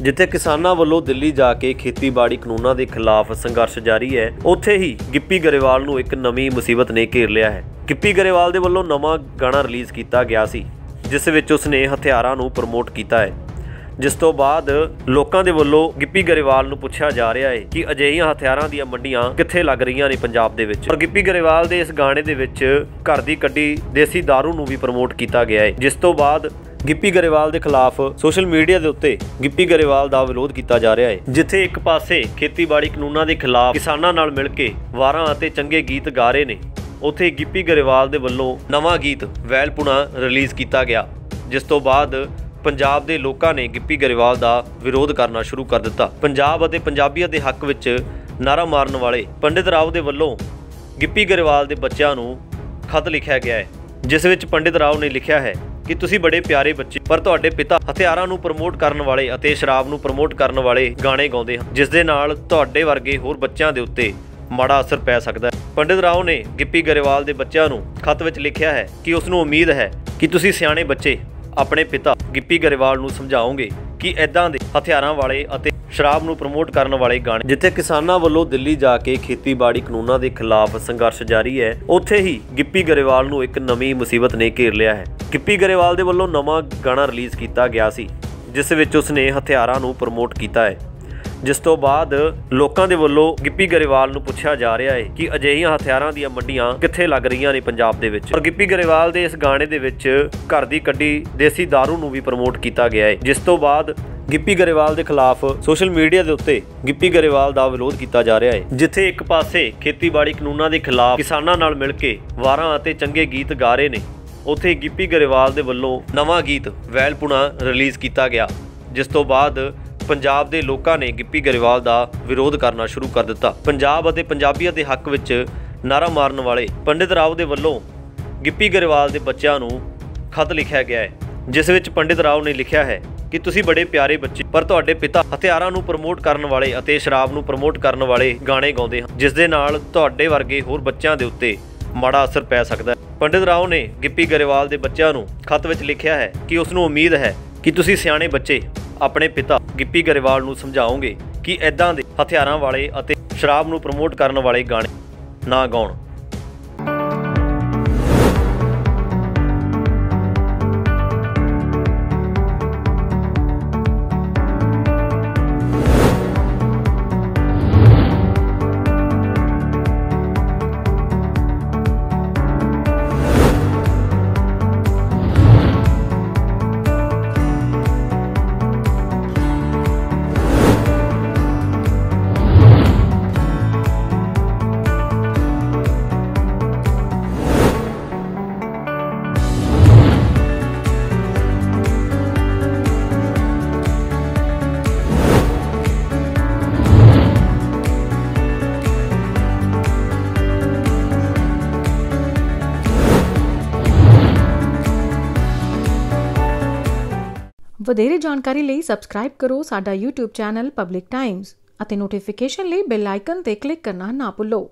ਜਿੱਥੇ ਕਿਸਾਨਾਂ ਵੱਲੋਂ ਦਿੱਲੀ ਜਾ ਕੇ ਖੇਤੀਬਾੜੀ ਕਾਨੂੰਨਾਂ ਦੇ ਖਿਲਾਫ ਸੰਘਰਸ਼ ਜਾਰੀ ਹੈ, ਉੱਥੇ ਹੀ ਗਿੱਪੀ ਗਰੇਵਾਲ ਨੂੰ ਇੱਕ ਨਵੀਂ ਮੁਸੀਬਤ ਨੇ ਘੇਰ ਲਿਆ ਹੈ। ਗਿੱਪੀ ਗਰੇਵਾਲ ਦੇ ਵੱਲੋਂ ਨਵਾਂ ਗਾਣਾ ਰਿਲੀਜ਼ ਕੀਤਾ ਗਿਆ ਸੀ, ਜਿਸ ਵਿੱਚ ਉਸਨੇ ਹਥਿਆਰਾਂ ਨੂੰ ਪ੍ਰਮੋਟ ਕੀਤਾ ਹੈ। ਜਿਸ ਤੋਂ ਬਾਅਦ ਲੋਕਾਂ ਦੇ ਵੱਲੋਂ ਗਿੱਪੀ ਗਰੇਵਾਲ ਨੂੰ ਪੁੱਛਿਆ ਜਾ ਰਿਹਾ ਹੈ ਕਿ ਅਜਿਹੀਆਂ ਹਥਿਆਰਾਂ ਦੀਆਂ ਮੰਡੀਆਂ ਕਿੱਥੇ ਲੱਗ ਰਹੀਆਂ ਨੇ ਪੰਜਾਬ ਦੇ ਵਿੱਚ। ਔਰ ਗਿੱਪੀ ਗਰੇਵਾਲ ਦੇ ਇਸ ਗਾਣੇ ਦੇ ਵਿੱਚ ਘਰ ਦੀ ਕੱਢੀ ਦੇਸੀ दारू ਨੂੰ ਵੀ ਪ੍ਰਮੋਟ ਕੀਤਾ ਗਿਆ ਹੈ, ਜਿਸ ਤੋਂ ਬਾਅਦ ਗਿੱਪੀ ਗਰੇਵਾਲ ਦੇ ਖਿਲਾਫ ਸੋਸ਼ਲ ਮੀਡੀਆ ਦੇ ਉੱਤੇ ਗਿੱਪੀ ਗਰੇਵਾਲ ਦਾ ਵਿਰੋਧ ਕੀਤਾ ਜਾ ਰਿਹਾ ਹੈ, ਜਿੱਥੇ ਇੱਕ ਪਾਸੇ ਖੇਤੀਬਾੜੀ ਕਾਨੂੰਨਾਂ ਦੇ ਖਿਲਾਫ ਕਿਸਾਨਾਂ ਨਾਲ ਮਿਲ ਕੇ ਵਾਰਾਂ ਅਤੇ ਚੰਗੇ ਗੀਤ ਗਾ ਰਹੇ ਨੇ। ਉੱਥੇ ਗਿੱਪੀ ਗਰੇਵਾਲ ਦੇ ਵੱਲੋਂ ਨਵਾਂ ਗੀਤ ਵੈਲਪੁਣਾ ਰਿਲੀਜ਼ ਕੀਤਾ ਗਿਆ, ਜਿਸ ਤੋਂ ਬਾਅਦ ਪੰਜਾਬ ਦੇ ਲੋਕਾਂ ਨੇ ਗਿੱਪੀ ਗਰੇਵਾਲ ਦਾ ਵਿਰੋਧ ਕਰਨਾ ਸ਼ੁਰੂ ਕਰ ਦਿੱਤਾ। ਪੰਜਾਬ ਅਤੇ ਪੰਜਾਬੀਅਤ ਦੇ ਹੱਕ ਵਿੱਚ ਨਾਰਾ ਮਾਰਨ ਵਾਲੇ ਪੰਡਿਤ ਰਾਓ ਦੇ ਵੱਲੋਂ ਗਿੱਪੀ ਗਰੇਵਾਲ ਦੇ ਬੱਚਿਆਂ ਨੂੰ ਖਤ ਲਿਖਿਆ ਗਿਆ ਹੈ, ਜਿਸ ਵਿੱਚ ਪੰਡਿਤ ਰਾਓ ਨੇ ਲਿਖਿਆ ਹੈ ਕਿ ਤੁਸੀਂ ਬੜੇ ਪਿਆਰੇ ਬੱਚੇ ਪਰ ਤੁਹਾਡੇ ਪਿਤਾ ਹਥਿਆਰਾਂ ਨੂੰ ਪ੍ਰਮੋਟ ਕਰਨ ਵਾਲੇ ਅਤੇ ਸ਼ਰਾਬ ਨੂੰ ਪ੍ਰਮੋਟ ਕਰਨ ਵਾਲੇ ਗਾਣੇ ਗਾਉਂਦੇ ਹਨ, ਜਿਸ ਦੇ ਨਾਲ ਤੁਹਾਡੇ ਵਰਗੇ ਹੋਰ ਬੱਚਿਆਂ ਦੇ ਉੱਤੇ ਮਾੜਾ ਅਸਰ ਪੈ ਸਕਦਾ ਹੈ। ਪੰਡਿਤ ਰਾਓ ਨੇ ਗਿੱਪੀ ਗਰੇਵਾਲ ਦੇ ਬੱਚਿਆਂ ਨੂੰ ਖਤ ਵਿੱਚ ਲਿਖਿਆ ਹੈ ਕਿ ਉਸ ਨੂੰ ਉਮੀਦ ਹੈ ਕਿ ਤੁਸੀਂ ਸਿਆਣੇ ਬੱਚੇ ਆਪਣੇ ਪਿਤਾ ਗਿੱਪੀ ਗਰੇਵਾਲ ਨੂੰ ਸਮਝਾਓਗੇ। ਕਿ ਐਦਾਂ ਦੇ ਹਥਿਆਰਾਂ ਵਾਲੇ ਅਤੇ ਸ਼ਰਾਬ ਨੂੰ ਪ੍ਰਮੋਟ ਕਰਨ ਵਾਲੇ ਗਾਣੇ। ਜਿੱਥੇ ਕਿਸਾਨਾਂ ਵੱਲੋਂ ਦਿੱਲੀ ਜਾ ਕੇ ਖੇਤੀਬਾੜੀ ਕਾਨੂੰਨਾਂ ਦੇ ਖਿਲਾਫ ਸੰਘਰਸ਼ ਜਾਰੀ ਹੈ, ਉੱਥੇ ਹੀ ਗਿੱਪੀ ਗਰੇਵਾਲ ਨੂੰ ਇੱਕ ਨਵੀਂ ਮੁਸੀਬਤ ਨੇ ਘੇਰ ਲਿਆ ਹੈ। ਗਿੱਪੀ ਗਰੇਵਾਲ ਦੇ ਵੱਲੋਂ ਨਵਾਂ ਗਾਣਾ ਰਿਲੀਜ਼ ਕੀਤਾ ਗਿਆ ਸੀ, ਜਿਸ ਵਿੱਚ ਉਸਨੇ ਹਥਿਆਰਾਂ ਨੂੰ ਪ੍ਰਮੋਟ ਕੀਤਾ ਹੈ। ਜਿਸ ਤੋਂ ਬਾਅਦ ਲੋਕਾਂ ਦੇ ਵੱਲੋਂ ਗਿੱਪੀ ਗਰੇਵਾਲ ਨੂੰ ਪੁੱਛਿਆ ਜਾ ਰਿਹਾ ਹੈ ਕਿ ਅਜਿਹੀਆਂ ਹਥਿਆਰਾਂ ਦੀਆਂ ਮੰਡੀਆਂ ਕਿੱਥੇ ਲੱਗ ਰਹੀਆਂ ਨੇ ਪੰਜਾਬ ਦੇ ਵਿੱਚ। ਔਰ ਗਿੱਪੀ ਗਰੇਵਾਲ ਦੇ ਇਸ ਗਾਣੇ ਦੇ ਵਿੱਚ ਘਰ ਦੀ ਕੱਢੀ ਦੇਸੀ दारू ਨੂੰ ਵੀ ਪ੍ਰਮੋਟ ਕੀਤਾ ਗਿਆ ਹੈ, ਜਿਸ ਤੋਂ ਬਾਅਦ ਗਿੱਪੀ ਗਰੇਵਾਲ ਦੇ ਖਿਲਾਫ ਸੋਸ਼ਲ ਮੀਡੀਆ ਦੇ ਉੱਤੇ ਗਿੱਪੀ ਗਰੇਵਾਲ ਦਾ ਵਿਰੋਧ ਕੀਤਾ ਜਾ ਰਿਹਾ ਹੈ, ਜਿੱਥੇ ਇੱਕ ਪਾਸੇ ਖੇਤੀਬਾੜੀ ਕਾਨੂੰਨਾਂ ਦੇ ਖਿਲਾਫ ਕਿਸਾਨਾਂ ਨਾਲ ਮਿਲ ਕੇ ਵਾਰਾਂ ਅਤੇ ਚੰਗੇ ਗੀਤ ਗਾ ਰਹੇ ਨੇ। ਉੱਥੇ ਗਿੱਪੀ ਗਰੇਵਾਲ ਦੇ ਵੱਲੋਂ ਨਵਾਂ ਗੀਤ ਵੈਲਪੁਣਾ ਰਿਲੀਜ਼ ਕੀਤਾ ਗਿਆ, ਜਿਸ ਤੋਂ ਬਾਅਦ ਪੰਜਾਬ ਦੇ ਲੋਕਾਂ ਨੇ ਗਿੱਪੀ ਗਰੇਵਾਲ ਦਾ ਵਿਰੋਧ ਕਰਨਾ ਸ਼ੁਰੂ ਕਰ ਦਿੱਤਾ। ਪੰਜਾਬ ਅਤੇ ਪੰਜਾਬੀਅਤ ਦੇ ਹੱਕ ਵਿੱਚ ਨਾਰਾ ਮਾਰਨ ਵਾਲੇ ਪੰਡਿਤ ਰਾਓ ਦੇ ਵੱਲੋਂ ਗਿੱਪੀ ਗਰੇਵਾਲ ਦੇ ਬੱਚਿਆਂ ਨੂੰ ਖਤ ਲਿਖਿਆ ਗਿਆ ਹੈ, ਜਿਸ ਵਿੱਚ ਪੰਡਿਤ ਰਾਓ ਨੇ ਲਿਖਿਆ ਹੈ ਕਿ ਤੁਸੀਂ ਬੜੇ ਪਿਆਰੇ ਬੱਚੇ, ਪਰ ਤੁਹਾਡੇ ਪਿਤਾ ਹਥਿਆਰਾਂ ਨੂੰ ਪ੍ਰਮੋਟ ਕਰਨ ਵਾਲੇ ਅਤੇ ਸ਼ਰਾਬ ਨੂੰ ਪ੍ਰਮੋਟ ਕਰਨ ਵਾਲੇ ਗਾਣੇ ਗਾਉਂਦੇ ਹਨ, ਜਿਸ ਦੇ ਨਾਲ ਤੁਹਾਡੇ ਵਰਗੇ ਹੋਰ ਬੱਚਿਆਂ ਦੇ ਉੱਤੇ ਮਾੜਾ ਅਸਰ ਪੈ ਸਕਦਾ ਹੈ। ਪੰਡਿਤ ਰਾਓ ਨੇ ਗਿੱਪੀ ਗਰੇਵਾਲ ਦੇ ਬੱਚਿਆਂ ਨੂੰ ਖਤ ਵਿੱਚ ਲਿਖਿਆ ਹੈ ਕਿ ਉਸ ਨੂੰ ਉਮੀਦ ਹੈ ਕਿ ਤੁਸੀਂ ਸਿਆਣੇ ਬੱਚੇ ਆਪਣੇ ਪਿਤਾ ਗਿੱਪੀ ਗਰੇਵਾਲ ਨੂੰ ਸਮਝਾਉਂਗੇ ਕਿ ਐਦਾਂ ਦੇ ਹਥਿਆਰਾਂ ਵਾਲੇ ਅਤੇ ਸ਼ਰਾਬ ਨੂੰ ਪ੍ਰਮੋਟ ਕਰਨ ਵਾਲੇ ਗਾਣੇ ਨਾ ਗਾਉਣ। ਵਧੇਰੇ ਜਾਣਕਾਰੀ ਲਈ ਸਬਸਕ੍ਰਾਈਬ ਕਰੋ ਸਾਡਾ YouTube ਚੈਨਲ ਪਬਲਿਕ ਟਾਈਮਜ਼ ਅਤੇ ਨੋਟੀਫਿਕੇਸ਼ਨ ਲਈ ਬੈਲ ਆਈਕਨ ਤੇ ਕਲਿੱਕ ਕਰਨਾ ਨਾ ਭੁੱਲੋ।